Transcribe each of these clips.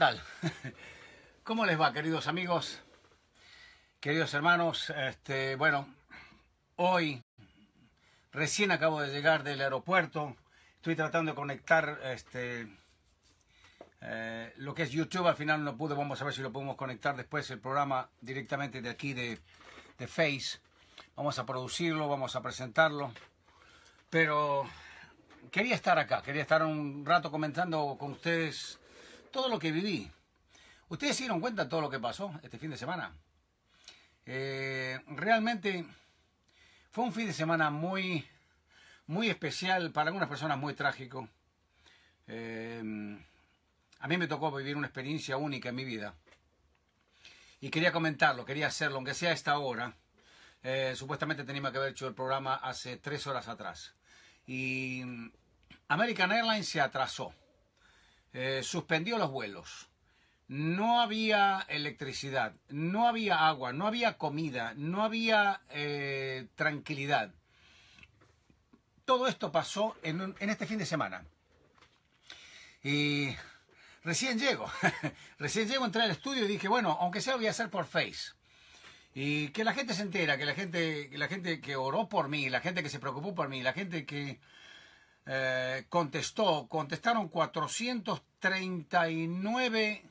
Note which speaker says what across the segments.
Speaker 1: Hola, ¿qué tal? ¿Cómo les va, queridos amigos? Queridos hermanos, este, bueno, hoy recién acabo de llegar del aeropuerto. Estoy tratando de conectar este, eh, lo que es YouTube. Al final no pude, vamos a ver si lo podemos conectar después el programa directamente de aquí de, de Face. Vamos a producirlo, vamos a presentarlo. Pero quería estar acá, quería estar un rato comentando con ustedes todo lo que viví. ¿Ustedes se dieron cuenta de todo lo que pasó este fin de semana? Eh, realmente fue un fin de semana muy, muy especial, para algunas personas muy trágico. Eh, a mí me tocó vivir una experiencia única en mi vida. Y quería comentarlo, quería hacerlo, aunque sea a esta hora. Eh, supuestamente teníamos que haber hecho el programa hace tres horas atrás. Y American Airlines se atrasó. Eh, suspendió los vuelos. No había electricidad, no había agua, no había comida, no había eh, tranquilidad. Todo esto pasó en, en este fin de semana. Y recién llego, recién llego, entré al estudio y dije, bueno, aunque sea voy a hacer por Face. Y que la gente se entera, que la gente, la gente que oró por mí, la gente que se preocupó por mí, la gente que eh, contestó, contestaron 439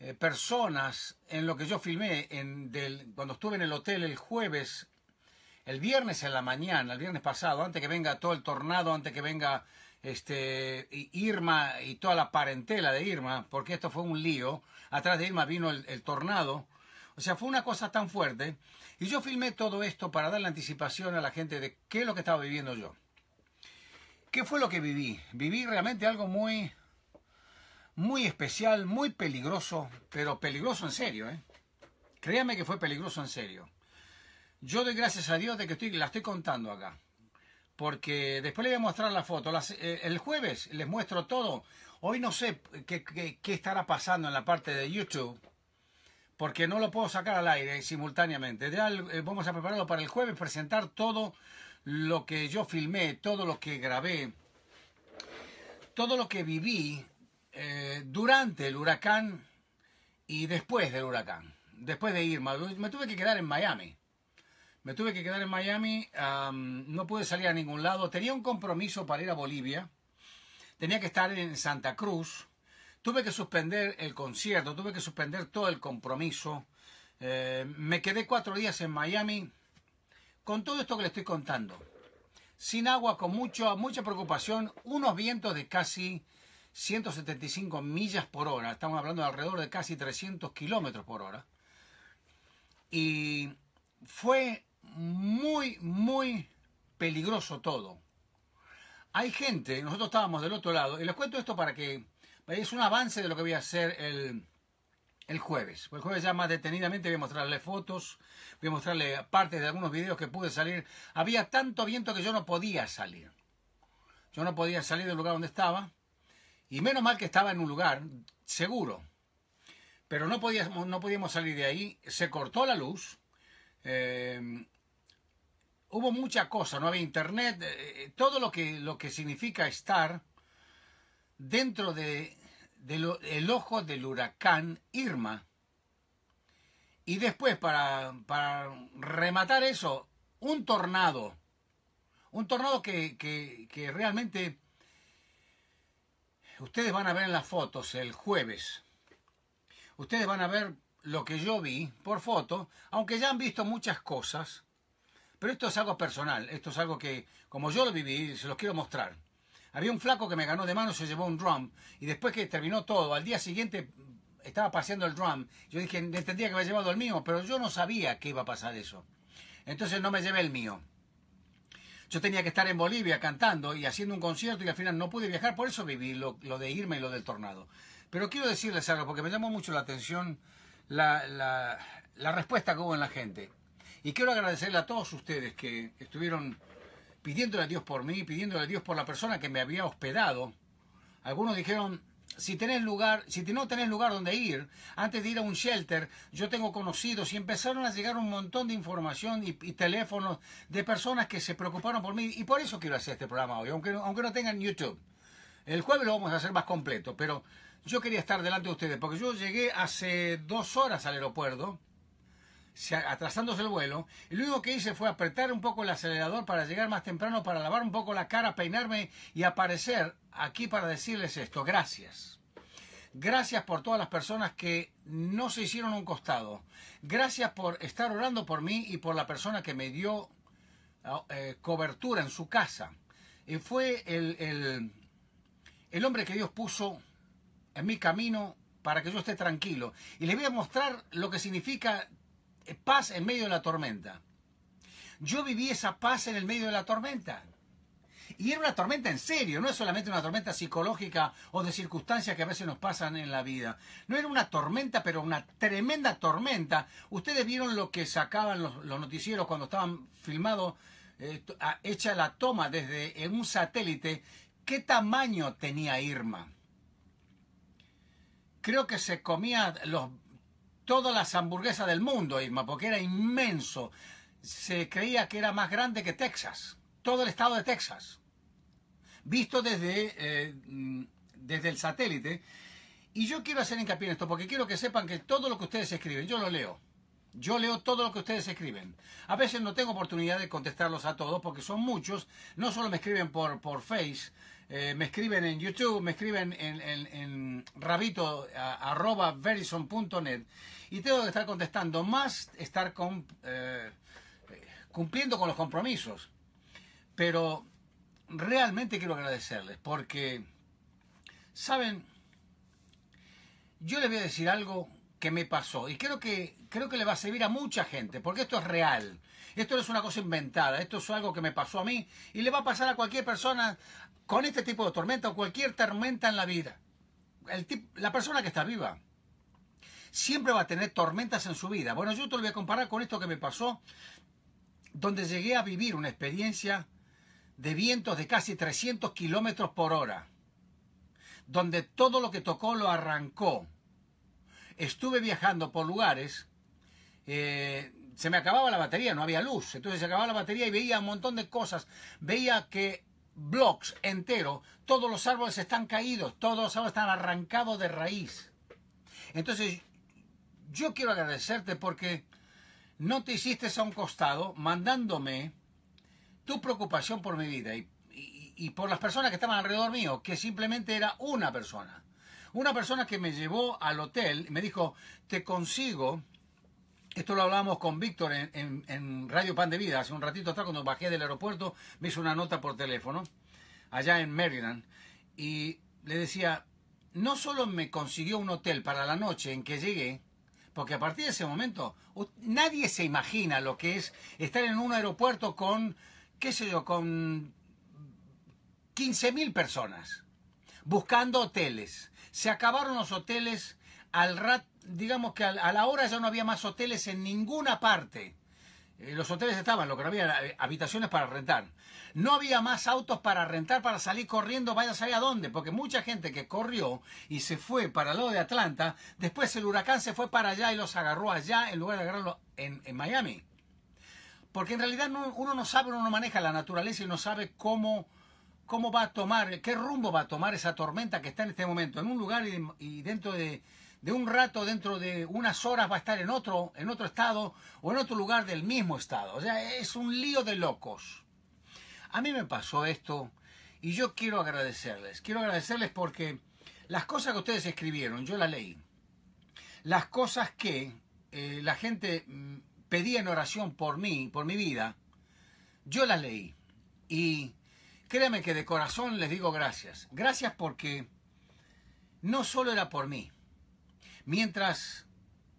Speaker 1: eh, personas en lo que yo filmé en del, cuando estuve en el hotel el jueves, el viernes en la mañana, el viernes pasado, antes que venga todo el tornado, antes que venga este Irma y toda la parentela de Irma, porque esto fue un lío. Atrás de Irma vino el, tornado. O sea, fue una cosa tan fuerte. Y yo filmé todo esto para dar la anticipación a la gente de qué es lo que estaba viviendo yo. ¿Qué fue lo que viví? Viví realmente algo muy, muy especial, muy peligroso, pero peligroso en serio, ¿eh? Créame que fue peligroso en serio. Yo doy gracias a Dios de que estoy, la estoy contando acá. Porque después les voy a mostrar la foto. Eh, el jueves les muestro todo. Hoy no sé qué, qué estará pasando en la parte de YouTube porque no lo puedo sacar al aire simultáneamente. Eh, vamos a prepararlo para el jueves, presentar todo lo que yo filmé, todo lo que grabé, todo lo que viví eh, durante el huracán y después del huracán, después de Irma. Me tuve que quedar en Miami. Me tuve que quedar en Miami, no pude salir a ningún lado. Tenía un compromiso para ir a Bolivia. Tenía que estar en Santa Cruz. Tuve que suspender el concierto, tuve que suspender todo el compromiso. Eh, me quedé cuatro días en Miami con todo esto que le estoy contando, sin agua, con mucho, mucha preocupación, unos vientos de casi 175 millas por hora, estamos hablando de alrededor de casi 300 kilómetros por hora, y fue muy, muy peligroso todo. Hay gente, nosotros estábamos del otro lado, y les cuento esto para que es un avance de lo que voy a hacer el, el jueves. El jueves ya más detenidamente voy a mostrarle fotos, voy a mostrarle partes de algunos videos que pude salir. Había tanto viento que yo no podía salir. Yo no podía salir del lugar donde estaba. Y menos mal que estaba en un lugar seguro. Pero no podíamos, no podíamos salir de ahí. Se cortó la luz. Eh, hubo mucha cosa, no había internet. Eh, todo lo que, lo que significa estar dentro de del ojo del huracán Irma. Y después, para, para rematar eso, un tornado. Un tornado que, que, que realmente ustedes van a ver en las fotos el jueves. Ustedes van a ver lo que yo vi por foto, aunque ya han visto muchas cosas. Pero esto es algo personal, esto es algo que, como yo lo viví, se los quiero mostrar. Había un flaco que me ganó de mano, se llevó un drum. Y después que terminó todo, al día siguiente estaba paseando el drum. Yo dije, entendía que me había llevado el mío, pero yo no sabía que iba a pasar eso. Entonces no me llevé el mío. Yo tenía que estar en Bolivia cantando y haciendo un concierto y al final no pude viajar, por eso viví lo, de irme y lo del tornado. Pero quiero decirles algo, porque me llamó mucho la atención la, la, la respuesta que hubo en la gente. Y quiero agradecerle a todos ustedes que estuvieron pidiéndole a Dios por mí, pidiéndole a Dios por la persona que me había hospedado. Algunos dijeron, si tenés lugar, si no tenés lugar donde ir, antes de ir a un shelter, yo tengo conocidos y empezaron a llegar un montón de información y, teléfonos de personas que se preocuparon por mí y por eso quiero hacer este programa hoy, aunque, aunque no tengan YouTube. El jueves lo vamos a hacer más completo, pero yo quería estar delante de ustedes, porque yo llegué hace dos horas al aeropuerto, atrasándose el vuelo, y lo único que hice fue apretar un poco el acelerador para llegar más temprano, para lavar un poco la cara, peinarme y aparecer aquí para decirles esto. Gracias. Gracias por todas las personas que no se hicieron un costado. Gracias por estar orando por mí y por la persona que me dio ah, eh, cobertura en su casa. Y fue el, el, el hombre que Dios puso en mi camino para que yo esté tranquilo. Y les voy a mostrar lo que significa paz en medio de la tormenta. Yo viví esa paz en el medio de la tormenta. Y era una tormenta en serio, no es solamente una tormenta psicológica o de circunstancias que a veces nos pasan en la vida. No era una tormenta, pero una tremenda tormenta. Ustedes vieron lo que sacaban los, noticieros cuando estaban filmados, eh, hecha la toma desde un satélite. ¿Qué tamaño tenía Irma? Creo que se comía los, todas las hamburguesas del mundo, Irma, porque era inmenso. Se creía que era más grande que Texas, todo el estado de Texas visto desde, eh, mm, desde el satélite. Y yo quiero hacer hincapié en esto porque quiero que sepan que todo lo que ustedes escriben, yo lo leo. Yo leo todo lo que ustedes escriben. A veces no tengo oportunidad de contestarlos a todos porque son muchos. No solo me escriben por, por Face, eh, me escriben en YouTube, me escriben en, en, rabito arroba verison.net y tengo que estar contestando más, estar eh, cumpliendo con los compromisos. Pero realmente quiero agradecerles porque, ¿saben? Yo les voy a decir algo que me pasó y creo que, creo que le va a servir a mucha gente porque esto es real. Esto no es una cosa inventada, esto es algo que me pasó a mí y le va a pasar a cualquier persona con este tipo de tormenta o cualquier tormenta en la vida. La persona que está viva siempre va a tener tormentas en su vida. Bueno, yo te lo voy a comparar con esto que me pasó, donde llegué a vivir una experiencia de vientos de casi 300 kilómetros por hora, donde todo lo que tocó lo arrancó. Estuve viajando por lugares, eh, se me acababa la batería, no había luz, entonces se acababa la batería y veía un montón de cosas, veía que blocks enteros, todos los árboles están caídos, todos los árboles están arrancados de raíz. Entonces, yo quiero agradecerte porque no te hiciste a un costado mandándome tu preocupación por mi vida y, por las personas que estaban alrededor mío, que simplemente era una persona. Una persona que me llevó al hotel y me dijo, te consigo, esto lo hablamos con Víctor en, en, Radio Pan de Vida, hace un ratito atrás cuando bajé del aeropuerto, me hizo una nota por teléfono, allá en Maryland, y le decía, no solo me consiguió un hotel para la noche en que llegué, porque a partir de ese momento nadie se imagina lo que es estar en un aeropuerto con qué sé yo, con 15.000 personas buscando hoteles. Se acabaron los hoteles al rat, digamos que a la hora ya no había más hoteles en ninguna parte. Eh, los hoteles estaban, lo que no había eh, habitaciones para rentar. No había más autos para rentar, para salir corriendo, vaya a saber a dónde, porque mucha gente que corrió y se fue para el lado de Atlanta, después el huracán se fue para allá y los agarró allá en lugar de agarrarlo en Miami. Porque en realidad uno no sabe, uno no maneja la naturaleza y no sabe cómo, cómo va a tomar, qué rumbo va a tomar esa tormenta que está en este momento, en un lugar y, dentro de, un rato, dentro de unas horas va a estar en otro, en otro estado o en otro lugar del mismo estado. O sea, es un lío de locos. A mí me pasó esto y yo quiero agradecerles. Quiero agradecerles porque las cosas que ustedes escribieron, yo las leí. Las cosas que eh, la gente mm, pedía en oración por mí, por mi vida, yo las leí. Y créanme que de corazón les digo gracias. Gracias porque no solo era por mí. Mientras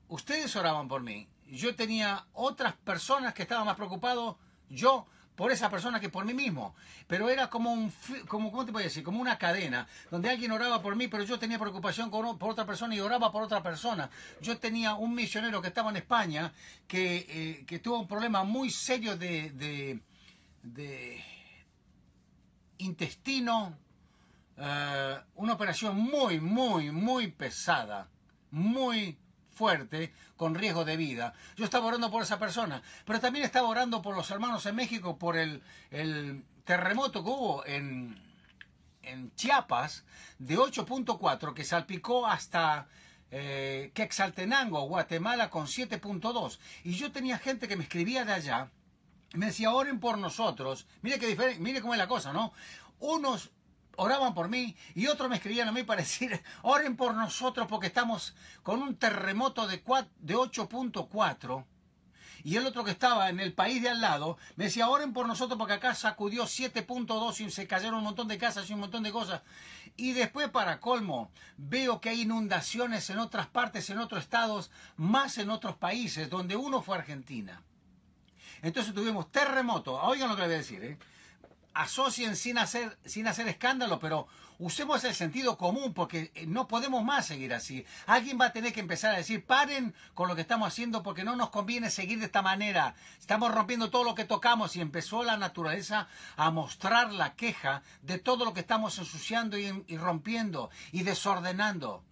Speaker 1: ustedes oraban por mí, yo tenía otras personas que estaban más preocupados, yo por esa persona que por mí mismo. Pero era como un, como, ¿cómo te puedo decir? Como una cadena, donde alguien oraba por mí, pero yo tenía preocupación por otra persona y oraba por otra persona. Yo tenía un misionero que estaba en España que, eh, tuvo un problema muy serio de, intestino, eh, una operación muy, muy, muy pesada, muy fuerte, con riesgo de vida. Yo estaba orando por esa persona, pero también estaba orando por los hermanos en México, por el, terremoto que hubo en, en Chiapas de 8.4 que salpicó hasta eh, Quexaltenango, Guatemala, con 7.2. Y yo tenía gente que me escribía de allá, me decía, oren por nosotros. Mire, qué mire cómo es la cosa, ¿no? Unos oraban por mí y otros me escribían a mí para decir, oren por nosotros porque estamos con un terremoto de, de 8.4 y el otro que estaba en el país de al lado me decía, oren por nosotros porque acá sacudió 7.2 y se cayeron un montón de casas y un montón de cosas. Y después, para colmo, veo que hay inundaciones en otras partes, en otros estados, más en otros países, donde uno fue Argentina. Entonces tuvimos terremoto. Oigan lo que les voy a decir, ¿eh? Asocien sin hacer, sin hacer escándalo, pero usemos el sentido común porque eh, no podemos más seguir así. Alguien va a tener que empezar a decir, paren con lo que estamos haciendo porque no nos conviene seguir de esta manera. Estamos rompiendo todo lo que tocamos y empezó la naturaleza a mostrar la queja de todo lo que estamos ensuciando y, y rompiendo y desordenando.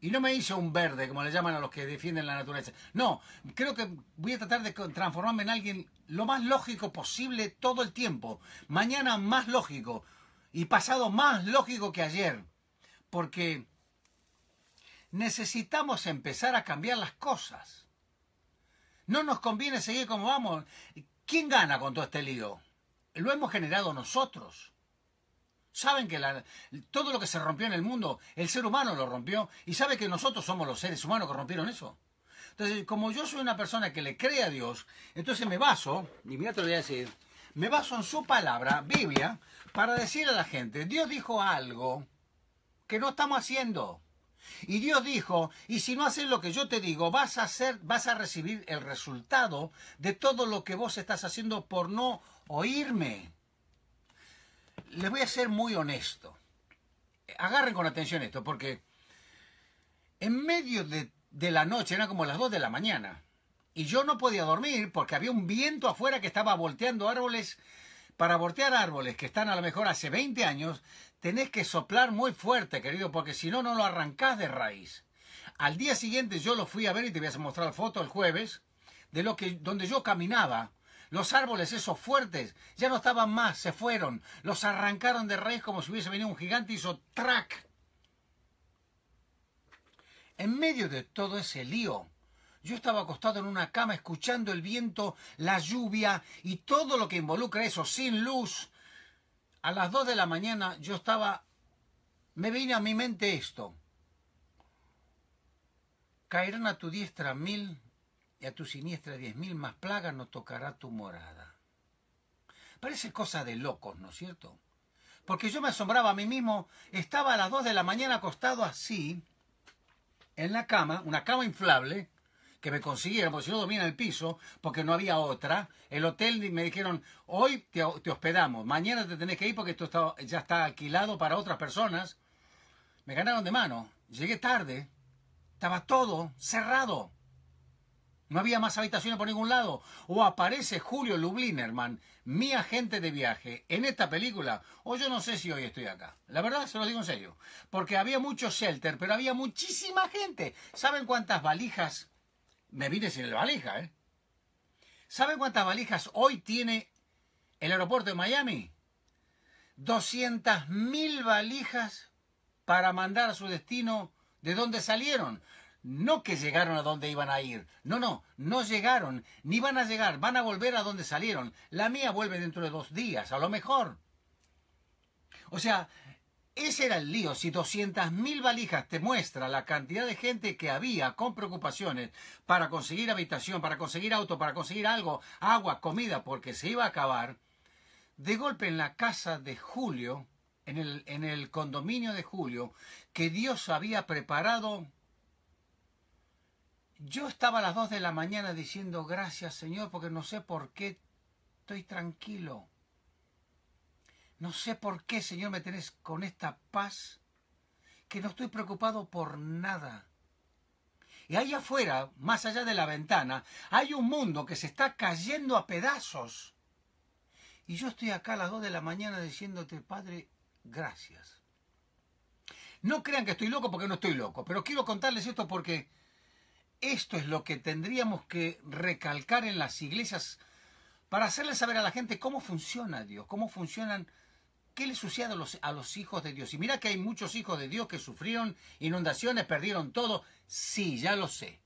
Speaker 1: Y no me hice un verde, como le llaman a los que defienden la naturaleza. No, creo que voy a tratar de transformarme en alguien lo más lógico posible todo el tiempo. Mañana más lógico y pasado más lógico que ayer, porque necesitamos empezar a cambiar las cosas. No nos conviene seguir como vamos. ¿Quién gana con todo este lío? Lo hemos generado nosotros. Saben que todo lo que se rompió en el mundo, el ser humano lo rompió y sabe que nosotros somos los seres humanos que rompieron eso. Entonces, como yo soy una persona que le cree a Dios, entonces me baso, y mira te lo voy a decir, me baso en su palabra, Biblia, para decirle a la gente, Dios dijo algo que no estamos haciendo. Y Dios dijo, y si no haces lo que yo te digo, vas a hacer, vas a recibir el resultado de todo lo que vos estás haciendo por no oírme. Les voy a ser muy honesto. Agarren con atención esto, porque en medio de, la noche, era como las 2 de la mañana, y yo no podía dormir porque había un viento afuera que estaba volteando árboles. Para voltear árboles que están a lo mejor hace 20 años, tenés que soplar muy fuerte, querido, porque si no, no lo arrancás de raíz. Al día siguiente yo lo fui a ver y te voy a mostrar foto el jueves de lo que donde yo caminaba. Los árboles esos fuertes ya no estaban más, se fueron. Los arrancaron de raíz como si hubiese venido un gigante y hizo track. En medio de todo ese lío, yo estaba acostado en una cama escuchando el viento, la lluvia y todo lo que involucra eso, sin luz. A las dos de la mañana yo estaba, me vino a mi mente esto. Caerán a tu diestra mil y a tu siniestra diez mil, más plagas no tocará tu morada. Parece cosa de locos, ¿no es cierto? Porque yo me asombraba a mí mismo, estaba a las dos de la mañana acostado así, en la cama, una cama inflable, que me consiguieron, porque si no dormía el piso, porque no había otra. El hotel me dijeron, hoy te, hospedamos, mañana te tenés que ir porque esto ya está alquilado para otras personas. Me ganaron de mano, llegué tarde, estaba todo cerrado. No había más habitaciones por ningún lado. O aparece Julio Lublinerman, mi agente de viaje, en esta película. O yo no sé si hoy estoy acá. La verdad se lo digo en serio. Porque había mucho shelter, pero había muchísima gente. ¿Saben cuántas valijas me vine sin la valija, ¿eh? ¿Saben cuántas valijas hoy tiene el aeropuerto de Miami? 200.000 valijas para mandar a su destino de donde salieron. No que llegaron a donde iban a ir. No, no, no llegaron, ni van a llegar, van a volver a donde salieron. La mía vuelve dentro de dos días, a lo mejor. O sea, ese era el lío. Si 200.000 valijas te muestra la cantidad de gente que había con preocupaciones para conseguir habitación, para conseguir auto, para conseguir algo, agua, comida, porque se iba a acabar, de golpe en la casa de Julio, en el, en el condominio de Julio, que Dios había preparado, yo estaba a las 2 de la mañana diciendo gracias Señor porque no sé por qué estoy tranquilo. No sé por qué, Señor, me tenés con esta paz, que no estoy preocupado por nada. Y ahí afuera, más allá de la ventana, hay un mundo que se está cayendo a pedazos. Y yo estoy acá a las dos de la mañana diciéndote, Padre, gracias. No crean que estoy loco porque no estoy loco, pero quiero contarles esto porque esto es lo que tendríamos que recalcar en las iglesias para hacerles saber a la gente cómo funciona Dios, cómo funcionan qué le sucede a los, a los hijos de Dios? Y mira que hay muchos hijos de Dios que sufrieron inundaciones, perdieron todo. Sí, ya lo sé.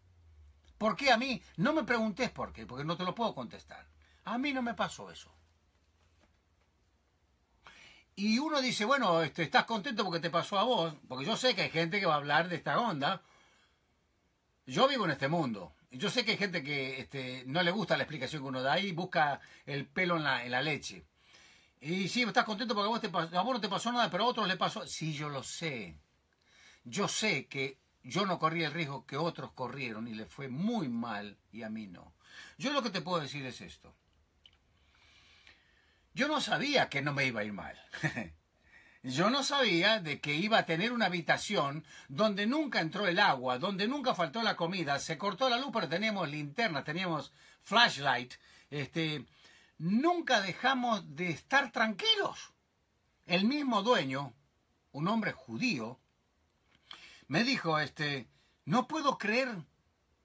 Speaker 1: ¿Por qué a mí? No me preguntes por qué, porque no te lo puedo contestar. A mí no me pasó eso. Y uno dice, bueno, este, estás contento porque te pasó a vos, porque yo sé que hay gente que va a hablar de esta onda. Yo vivo en este mundo. Yo sé que hay gente que este, no le gusta la explicación que uno da y busca el pelo en la, leche. Y sí, estás contento porque a vos, te a vos no te pasó nada, pero a otros le pasó. Sí, yo lo sé. Yo sé que yo no corrí el riesgo que otros corrieron y le fue muy mal y a mí no. Yo lo que te puedo decir es esto. Yo no sabía que no me iba a ir mal. Yo no sabía de que iba a tener una habitación donde nunca entró el agua, donde nunca faltó la comida, se cortó la luz, pero teníamos linterna, teníamos flashlight. Este, nunca dejamos de estar tranquilos. El mismo dueño, un hombre judío, me dijo, este, no puedo creer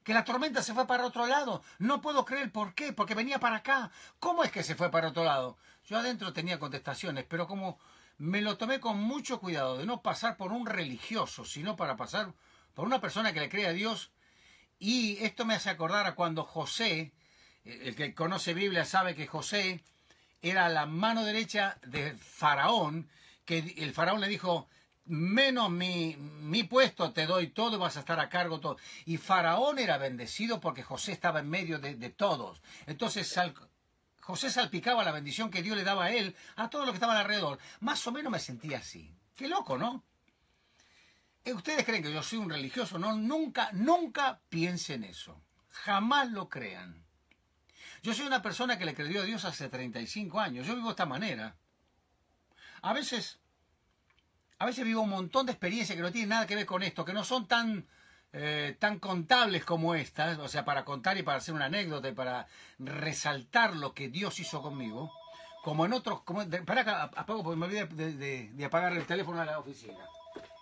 Speaker 1: que la tormenta se fue para otro lado. No puedo creer por qué, porque venía para acá. ¿Cómo es que se fue para otro lado? Yo adentro tenía contestaciones, pero como me lo tomé con mucho cuidado de no pasar por un religioso, sino para pasar por una persona que le cree a Dios. Y esto me hace acordar a cuando José, el que conoce Biblia sabe que José era la mano derecha de Faraón, que el Faraón le dijo, menos mi, mi puesto te doy todo, vas a estar a cargo todo. Y Faraón era bendecido porque José estaba en medio de, todos. Entonces José salpicaba la bendición que Dios le daba a él, a todos los que estaban alrededor. Más o menos me sentía así. Qué loco, ¿no? Eh, ¿Ustedes creen que yo soy un religioso? No, nunca, nunca piensen eso. Jamás lo crean. Yo soy una persona que le creyó a Dios hace 35 años. Yo vivo de esta manera. A veces a veces vivo un montón de experiencias que no tienen nada que ver con esto, que no son tan, eh, tan contables como estas, o sea, para contar y para hacer una anécdota y para resaltar lo que Dios hizo conmigo, como en otros... Como, para acá, apago porque me olvidé de, de, apagar el teléfono de la oficina.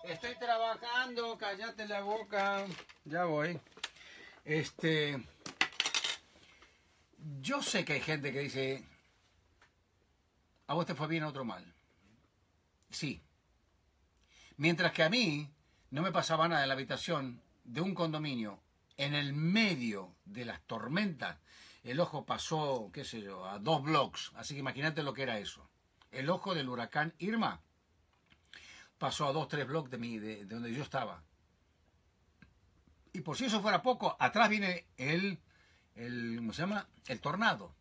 Speaker 1: Estoy trabajando, cállate la boca. Ya voy. Este. Yo sé que hay gente que dice. A vos te fue bien, a otro mal. Sí, Mientras que a mí no me pasaba nada en la habitación de un condominio en el medio de las tormentas. El ojo pasó, qué sé yo, a dos blocks. Así que imagínate lo que era eso. El ojo del huracán Irma pasó a dos, tres blocks de, mí, de, donde yo estaba. Y por si eso fuera poco, atrás viene el, el, ¿cómo se llama? El tornado.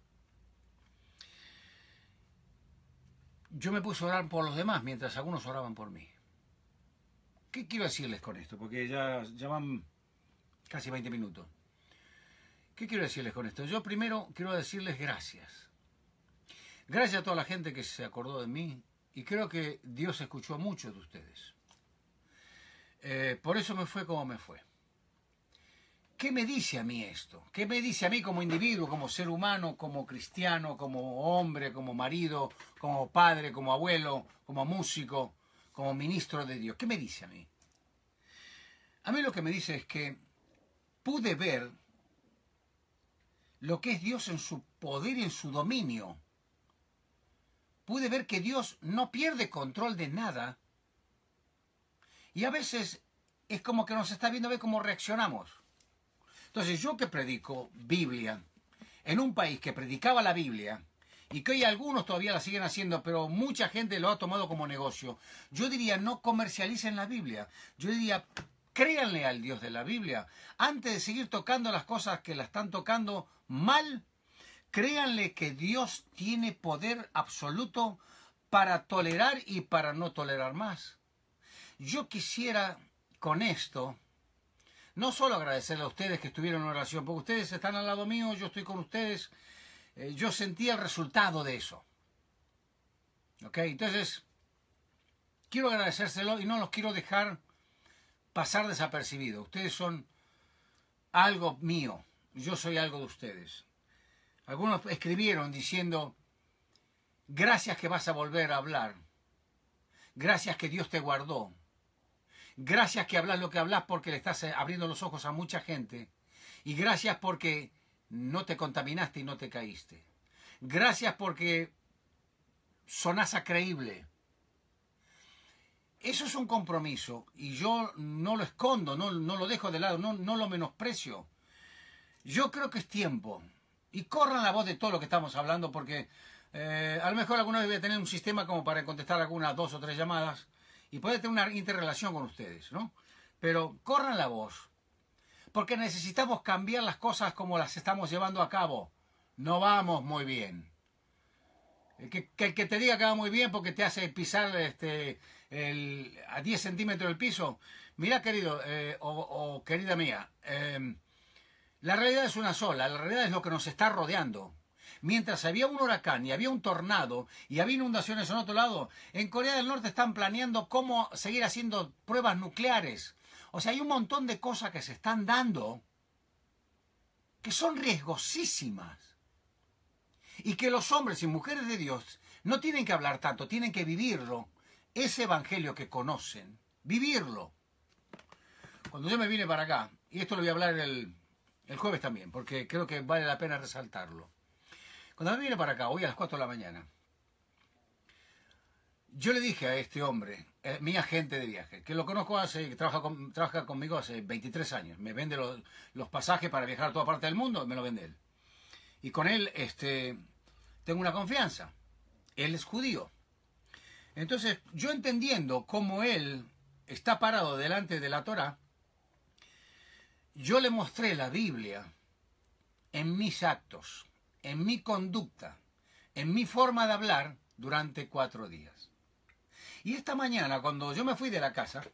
Speaker 1: Yo me puse a orar por los demás mientras algunos oraban por mí. ¿Qué quiero decirles con esto? Porque ya, ya van casi 20 minutos. ¿Qué quiero decirles con esto? Yo primero quiero decirles gracias. Gracias a toda la gente que se acordó de mí y creo que Dios escuchó a muchos de ustedes. Eh, por eso me fue como me fue. ¿Qué me dice a mí esto? ¿Qué me dice a mí como individuo, como ser humano, como cristiano, como hombre, como marido, como padre, como abuelo, como músico? Como ministro de Dios. ¿Qué me dice a mí? A mí lo que me dice es que pude ver lo que es Dios en su poder y en su dominio. Pude ver que Dios no pierde control de nada. Y a veces es como que nos está viendo ver cómo reaccionamos. Entonces yo que predico Biblia en un país que predicaba la Biblia, y que hoy algunos todavía la siguen haciendo, pero mucha gente lo ha tomado como negocio. Yo diría, no comercialicen la Biblia. Yo diría, créanle al Dios de la Biblia. Antes de seguir tocando las cosas que la están tocando mal, créanle que Dios tiene poder absoluto para tolerar y para no tolerar más. Yo quisiera con esto no solo agradecerle a ustedes que estuvieron en oración, porque ustedes están al lado mío, yo estoy con ustedes, eh, yo sentí el resultado de eso. ¿Ok? Entonces, quiero agradecérselo y no los quiero dejar pasar desapercibido. Ustedes son algo mío, yo soy algo de ustedes. Algunos escribieron diciendo, gracias que vas a volver a hablar, gracias que Dios te guardó, gracias que hablas lo que hablas porque le estás abriendo los ojos a mucha gente, y gracias porque no te contaminaste y no te caíste. Gracias porque sonás creíble. eso es un compromiso y yo no lo escondo, no, no lo dejo de lado, no, no lo menosprecio. Yo creo que es tiempo. Y corran la voz de todo lo que estamos hablando porque eh, a lo mejor alguna vez voy a tener un sistema como para contestar algunas dos o tres llamadas y puede tener una interrelación con ustedes, ¿no? Pero corran la voz. Porque necesitamos cambiar las cosas como las estamos llevando a cabo. No vamos muy bien. Que, el que te diga que va muy bien porque te hace pisar este, a 10 centímetros del piso. Mira, querido eh, o, querida mía, em, la realidad es una sola. La realidad es lo que nos está rodeando. Mientras había un huracán y había un tornado y había inundaciones en otro lado, en Corea del Norte están planeando cómo seguir haciendo pruebas nucleares. O sea, hay un montón de cosas que se están dando que son riesgosísimas. Y que los hombres y mujeres de Dios no tienen que hablar tanto, tienen que vivirlo. Ese evangelio que conocen, vivirlo. Cuando yo me vine para acá, y esto lo voy a hablar el, el jueves también, porque creo que vale la pena resaltarlo. Cuando me vine para acá, hoy a las 4 de la mañana, yo le dije a este hombre, eh, mi agente de viaje, que lo conozco hace, que trabaja, trabaja conmigo hace 23 años, me vende los, pasajes para viajar a toda parte del mundo, me lo vende él. Y con él este, tengo una confianza. Él es judío. Entonces, yo entendiendo cómo él está parado delante de la Torah, yo le mostré la Biblia en mis actos, en mi conducta, en mi forma de hablar durante cuatro días. Y esta mañana, cuando yo me fui de la casa,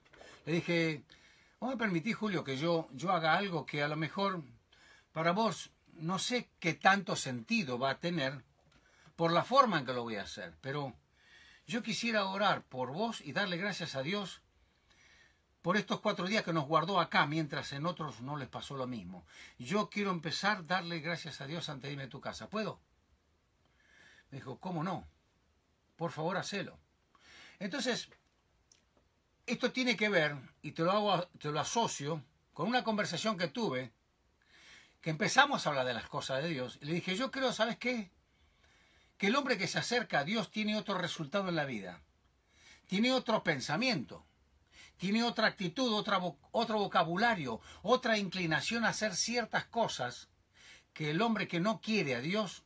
Speaker 1: le dije, ¿vos me permitís, Julio, que yo, yo haga algo que a lo mejor para vos no sé qué tanto sentido va a tener por la forma en que lo voy a hacer, pero yo quisiera orar por vos y darle gracias a Dios por estos cuatro días que nos guardó acá, mientras en otros no les pasó lo mismo. Yo quiero empezar a darle gracias a Dios antes de irme a tu casa. ¿Puedo? Me dijo, ¿cómo no? Por favor, hacelo. Entonces, esto tiene que ver, y te lo, hago, te lo asocio, con una conversación que tuve, que empezamos a hablar de las cosas de Dios. Y le dije, yo creo, ¿sabes qué? Que el hombre que se acerca a Dios tiene otro resultado en la vida. Tiene otro pensamiento. Tiene otra actitud, otra, otro vocabulario, otra inclinación a hacer ciertas cosas que el hombre que no quiere a Dios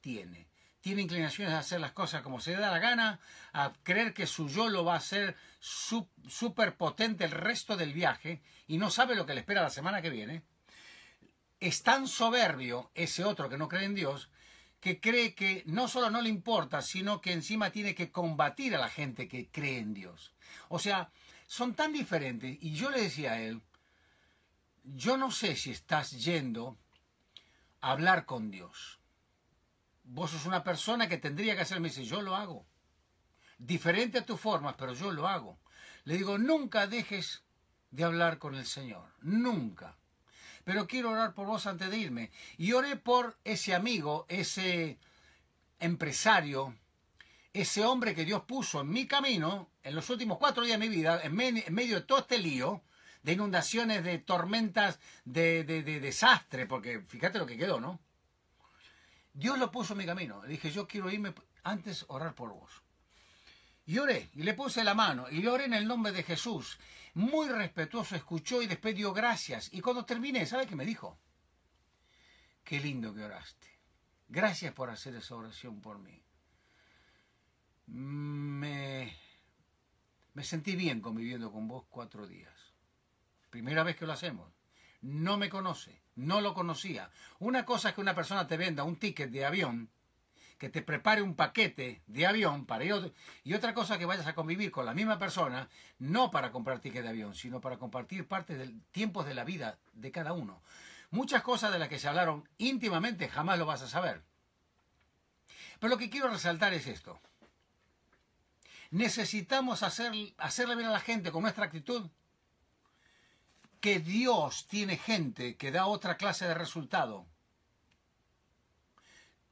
Speaker 1: tiene tiene inclinaciones a hacer las cosas como se le da la gana, a creer que su yo lo va a hacer súper potente el resto del viaje y no sabe lo que le espera la semana que viene. Es tan soberbio ese otro que no cree en Dios que cree que no solo no le importa, sino que encima tiene que combatir a la gente que cree en Dios. O sea, son tan diferentes. Y yo le decía a él, yo no sé si estás yendo a hablar con Dios vos sos una persona que tendría que hacer, me dice, yo lo hago. Diferente a tus formas, pero yo lo hago. Le digo, nunca dejes de hablar con el Señor, nunca. Pero quiero orar por vos antes de irme. Y oré por ese amigo, ese empresario, ese hombre que Dios puso en mi camino en los últimos cuatro días de mi vida, en, medio de todo este lío, de inundaciones, de tormentas, de, de desastre, porque fíjate lo que quedó, ¿no? Dios lo puso en mi camino. Dije, yo quiero irme antes orar por vos. Y oré, y le puse la mano, y le oré en el nombre de Jesús. Muy respetuoso, escuchó y después dio gracias. Y cuando terminé, ¿sabe qué me dijo? Qué lindo que oraste. Gracias por hacer esa oración por mí. Me, me sentí bien conviviendo con vos cuatro días. Primera vez que lo hacemos no me conoce, no lo conocía. Una cosa es que una persona te venda un ticket de avión, que te prepare un paquete de avión para ir y otra cosa que vayas a convivir con la misma persona, no para comprar ticket de avión, sino para compartir parte del tiempos de la vida de cada uno. Muchas cosas de las que se hablaron íntimamente jamás lo vas a saber. Pero lo que quiero resaltar es esto. Necesitamos hacer, hacerle ver a la gente con nuestra actitud que Dios tiene gente que da otra clase de resultado.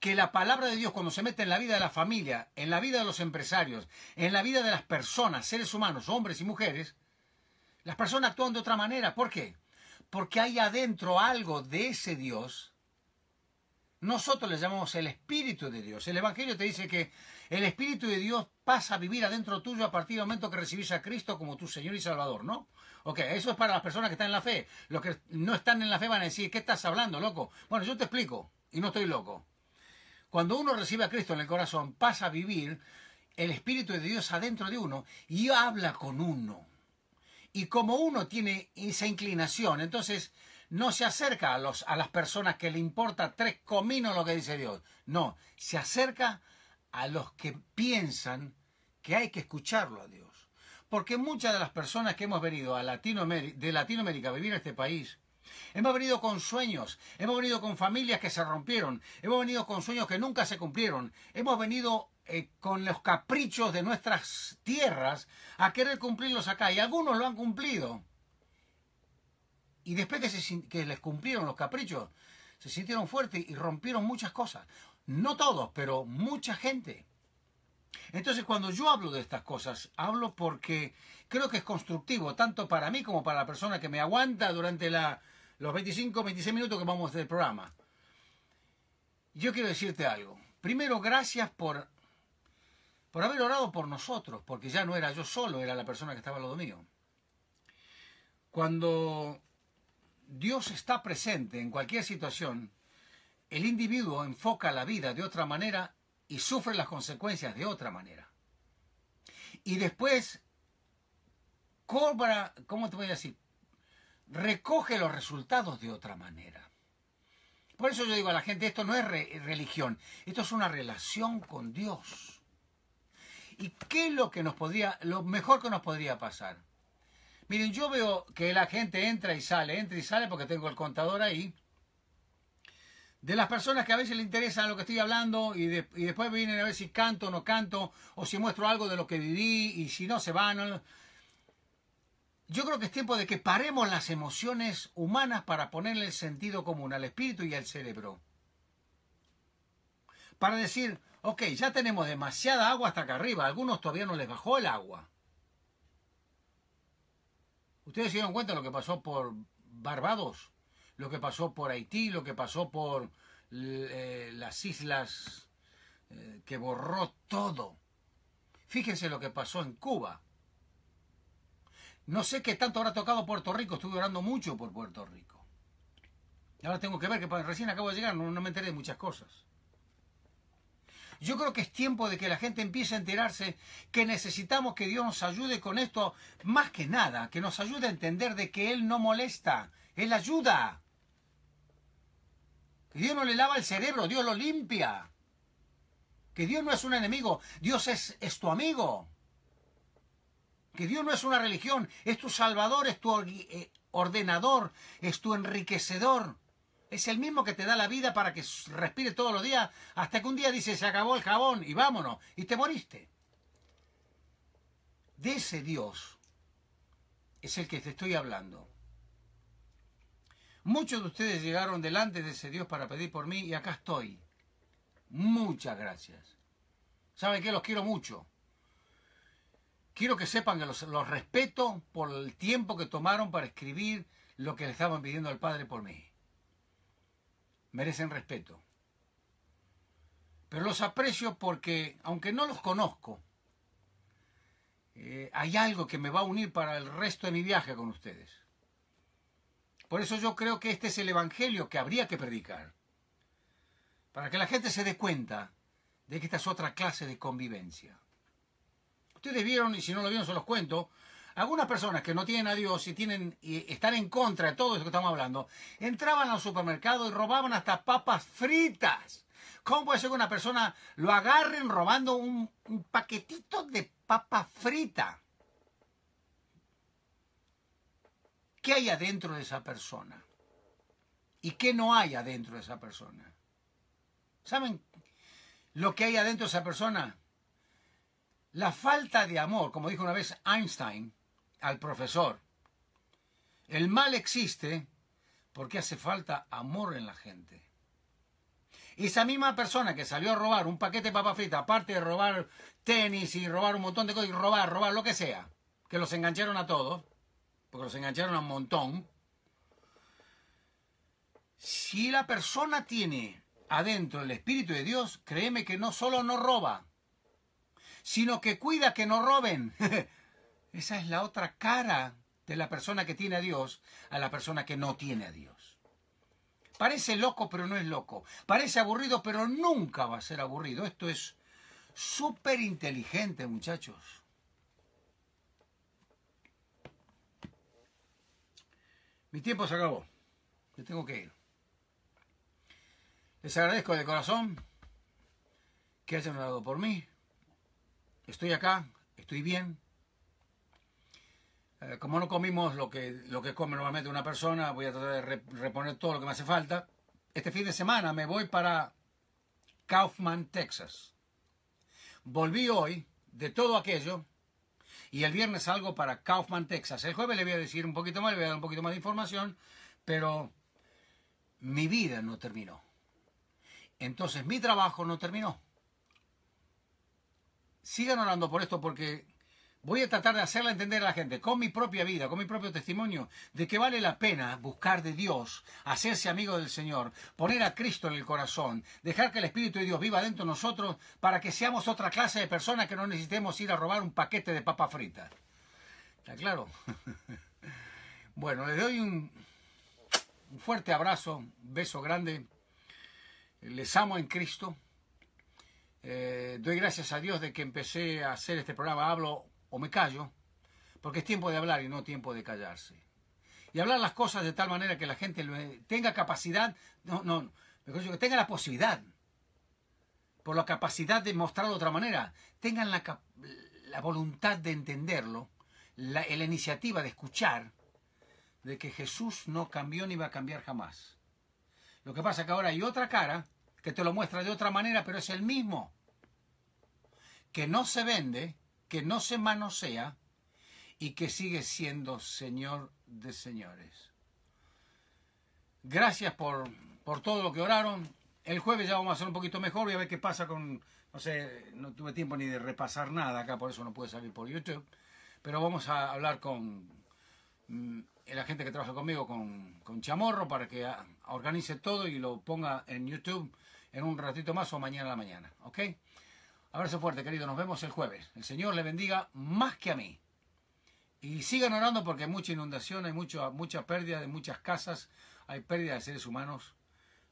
Speaker 1: Que la palabra de Dios cuando se mete en la vida de la familia, en la vida de los empresarios, en la vida de las personas, seres humanos, hombres y mujeres, las personas actúan de otra manera. ¿Por qué? Porque hay adentro algo de ese Dios nosotros le llamamos el Espíritu de Dios. El Evangelio te dice que el Espíritu de Dios pasa a vivir adentro tuyo a partir del momento que recibís a Cristo como tu Señor y Salvador, ¿no? Ok, eso es para las personas que están en la fe. Los que no están en la fe van a decir, ¿qué estás hablando, loco? Bueno, yo te explico, y no estoy loco. Cuando uno recibe a Cristo en el corazón, pasa a vivir el Espíritu de Dios adentro de uno y habla con uno. Y como uno tiene esa inclinación, entonces no se acerca a, los, a las personas que le importa tres cominos lo que dice Dios. No, se acerca a los que piensan que hay que escucharlo a Dios. Porque muchas de las personas que hemos venido a Latinoamérica, de Latinoamérica a vivir en este país, hemos venido con sueños, hemos venido con familias que se rompieron, hemos venido con sueños que nunca se cumplieron, hemos venido eh, con los caprichos de nuestras tierras a querer cumplirlos acá y algunos lo han cumplido. Y después que, les cumplieron los caprichos, se sintieron fuertes y rompieron muchas cosas. No todos, pero mucha gente. Entonces, cuando yo hablo de estas cosas, hablo porque creo que es constructivo, tanto para mí como para la persona que me aguanta durante los 25, 26 minutos que vamos del programa. Yo quiero decirte algo. Primero, gracias por, por haber orado por nosotros, porque ya no era yo solo, era la persona que estaba al lado mío. Cuando Dios está presente en cualquier situación, el individuo enfoca la vida de otra manera y sufre las consecuencias de otra manera. Y después cobra, ¿cómo te voy a decir? Recoge los resultados de otra manera. Por eso yo digo a la gente, esto no es religión, esto es una relación con Dios. ¿Y qué es lo que nos podría, lo mejor que nos podría pasar? Miren, yo veo que la gente entra y sale, entra y sale porque tengo el contador ahí. De las personas que a veces le interesa lo que estoy hablando y, después vienen a ver si canto o no canto o si muestro algo de lo que viví y si no se van. Yo creo que es tiempo de que paremos las emociones humanas para ponerle el sentido común al espíritu y al cerebro. Para decir, ok, ya tenemos demasiada agua hasta acá arriba, a algunos todavía no les bajó el agua. ¿Ustedes se dieron cuenta de lo que pasó por Barbados? Lo que pasó por Haití, lo que pasó por eh, las islas eh, que borró todo. Fíjense lo que pasó en Cuba. No sé qué tanto habrá tocado Puerto Rico, estuve orando mucho por Puerto Rico. Ahora tengo que ver que recién acabo de llegar, no, no me enteré de muchas cosas. Yo creo que es tiempo de que la gente empiece a enterarse que necesitamos que Dios nos ayude con esto, más que nada, que nos ayude a entender de que Él no molesta, Él ayuda. Que Dios no le lava el cerebro, Dios lo limpia. Que Dios no es un enemigo, Dios es, es tu amigo. Que Dios no es una religión, es tu salvador, es tu eh, ordenador, es tu enriquecedor. Es el mismo que te da la vida para que respire todos los días, hasta que un día dice se acabó el jabón y vámonos, y te moriste. De ese Dios es el que te estoy hablando. Muchos de ustedes llegaron delante de ese Dios para pedir por mí y acá estoy. Muchas gracias. ¿Saben qué? Los quiero mucho. Quiero que sepan que los, los respeto por el tiempo que tomaron para escribir lo que le estaban pidiendo al Padre por mí merecen respeto. Pero los aprecio porque, aunque no los conozco, eh, hay algo que me va a unir para el resto de mi viaje con ustedes. Por eso yo creo que este es el Evangelio que habría que predicar. Para que la gente se dé cuenta de que esta es otra clase de convivencia. Ustedes vieron, y si no lo vieron se los cuento, algunas personas que no tienen a Dios y, tienen, y están en contra de todo esto que estamos hablando, entraban al supermercado y robaban hasta papas fritas. ¿Cómo puede ser que una persona lo agarren robando un, un paquetito de papa frita? ¿Qué hay adentro de esa persona? ¿Y qué no hay adentro de esa persona? ¿Saben lo que hay adentro de esa persona? La falta de amor, como dijo una vez Einstein, al profesor. El mal existe porque hace falta amor en la gente. Esa misma persona que salió a robar un paquete de papa frita, aparte de robar tenis y robar un montón de cosas, y robar, robar lo que sea, que los engancharon a todos, porque los engancharon a un montón, si la persona tiene adentro el Espíritu de Dios, créeme que no solo no roba, sino que cuida que no roben. Esa es la otra cara de la persona que tiene a Dios a la persona que no tiene a Dios. Parece loco, pero no es loco. Parece aburrido, pero nunca va a ser aburrido. Esto es súper inteligente, muchachos. Mi tiempo se acabó. Me tengo que ir. Les agradezco de corazón que hayan orado por mí. Estoy acá, estoy bien. Eh, como no comimos lo que, lo que come normalmente una persona, voy a tratar de reponer todo lo que me hace falta. Este fin de semana me voy para Kaufman, Texas. Volví hoy de todo aquello y el viernes salgo para Kaufman, Texas. El jueves le voy a decir un poquito más, le voy a dar un poquito más de información, pero mi vida no terminó. Entonces mi trabajo no terminó. Sigan orando por esto porque voy a tratar de hacerla entender a la gente con mi propia vida, con mi propio testimonio, de que vale la pena buscar de Dios, hacerse amigo del Señor, poner a Cristo en el corazón, dejar que el Espíritu de Dios viva dentro de nosotros para que seamos otra clase de personas que no necesitemos ir a robar un paquete de papa frita. ¿Está claro? bueno, les doy un, fuerte abrazo, un beso grande. Les amo en Cristo. Eh, doy gracias a Dios de que empecé a hacer este programa. Hablo o me callo, porque es tiempo de hablar y no tiempo de callarse. Y hablar las cosas de tal manera que la gente tenga capacidad, no, no, que tenga la posibilidad, por la capacidad de mostrarlo de otra manera, tengan la, la voluntad de entenderlo, la, la iniciativa de escuchar, de que Jesús no cambió ni va a cambiar jamás. Lo que pasa es que ahora hay otra cara que te lo muestra de otra manera, pero es el mismo. Que no se vende, que no se manosea y que sigue siendo Señor de señores. Gracias por, por todo lo que oraron. El jueves ya vamos a hacer un poquito mejor, voy a ver qué pasa con, no sé, no tuve tiempo ni de repasar nada acá, por eso no pude salir por YouTube, pero vamos a hablar con mm, la gente que trabaja conmigo, con, con Chamorro, para que organice todo y lo ponga en YouTube en un ratito más o mañana a la mañana, ¿ok? Abrazo fuerte, querido. Nos vemos el jueves. El Señor le bendiga más que a mí. Y sigan orando porque hay mucha inundación, hay mucho, mucha pérdida de muchas casas, hay pérdida de seres humanos,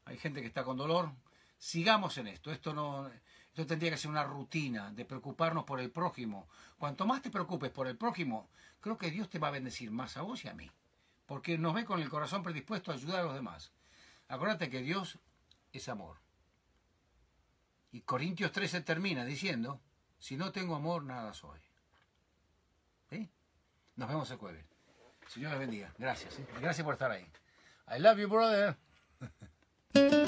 Speaker 1: hay gente que está con dolor. Sigamos en esto. Esto no, esto tendría que ser una rutina de preocuparnos por el prójimo. Cuanto más te preocupes por el prójimo, creo que Dios te va a bendecir más a vos y a mí. Porque nos ve con el corazón predispuesto a ayudar a los demás. Acuérdate que Dios es amor. Y Corintios 13 termina diciendo, si no tengo amor, nada soy. ¿Sí? Nos vemos el jueves. Señor les bendiga. Gracias. Gracias por estar ahí. I love you, brother.